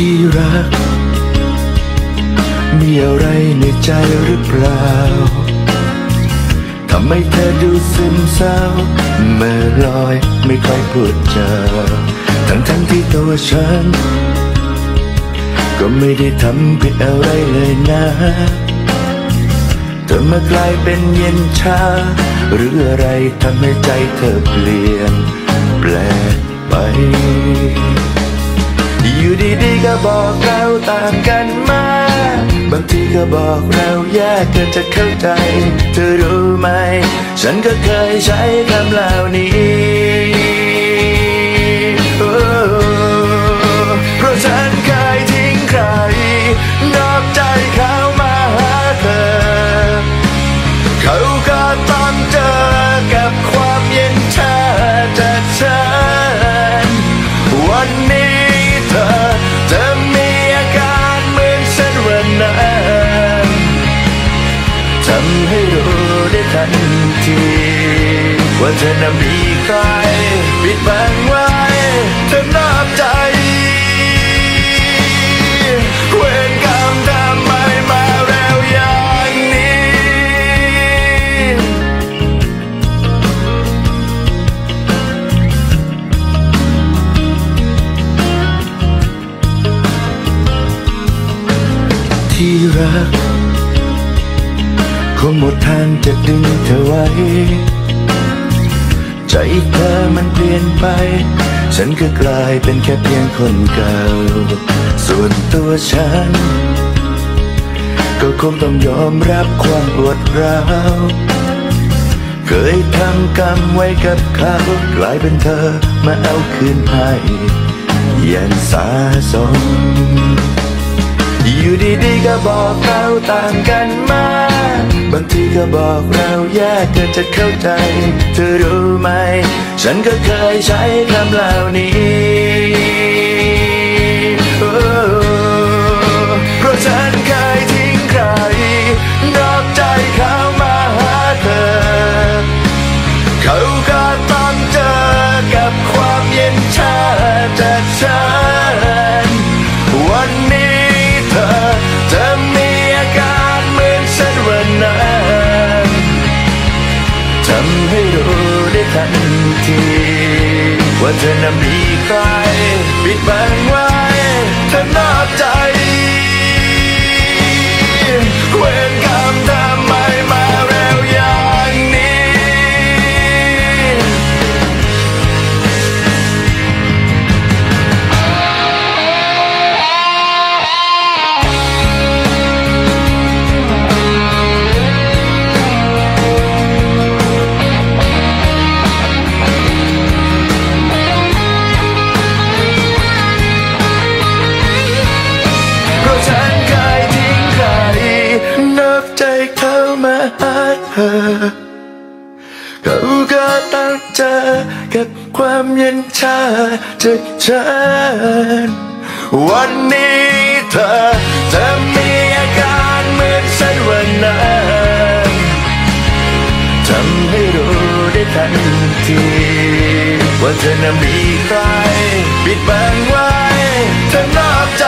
ที่รัก มีอะไรในใจหรือเปล่าทำให้เธอดูซึมเศร้าเมื่อลอยไม่ค่อยพูดจาทั้งทั้งๆที่ตัวฉัน ก็ไม่ได้ทำผิดอะไรเลยนะเธอมากลายเป็นเย็นชา หรืออะไรทำให้ใจเธอเปลี่ยน แปลกไป ต่างกันมาบางทีก็บอกเราแยกกันจะเข้าใจ เธอรู้ไหม ฉันก็เคยใช้คำเหล่านี้ ทันที ว่าเธอน่ะมีใคร ปิดบังไว้เธอนอกใจเวรกรรมทำไมมาเร็วอย่างนี้ ที่รัก งหมดทางจะดึงเธอไว้ ใจเธอมันเปลี่ยนไป ฉันก็กลายเป็นแค่เพียงคนเก่า ส่วนตัวฉัน ก็คงต้องยอมรับความปวดร้าว เคยทำกรรมไว้กับเขากลายเป็นเธอมาเอาคืนให้อย่างสาสม อยู่ดีๆก็บอกเราต่างกันมาบางทีก็บอกเราแยกกันจะเข้าใจ เธอรู้ไหม ฉันก็เคยใช้คำเหล่านี้ ที ว่าเธอน่ะมีใครปิดบังไว้เธอนอกใจ เธอเขาก็ตั้งเจอกับความเย็นชาจากฉันวันนี้เธอจะมีอาการเหมือนฉันวันนั้นทำให้รู้ได้ทันทีว่าเธอน่ะมีใครปิดบังไว้เธอนอกใจ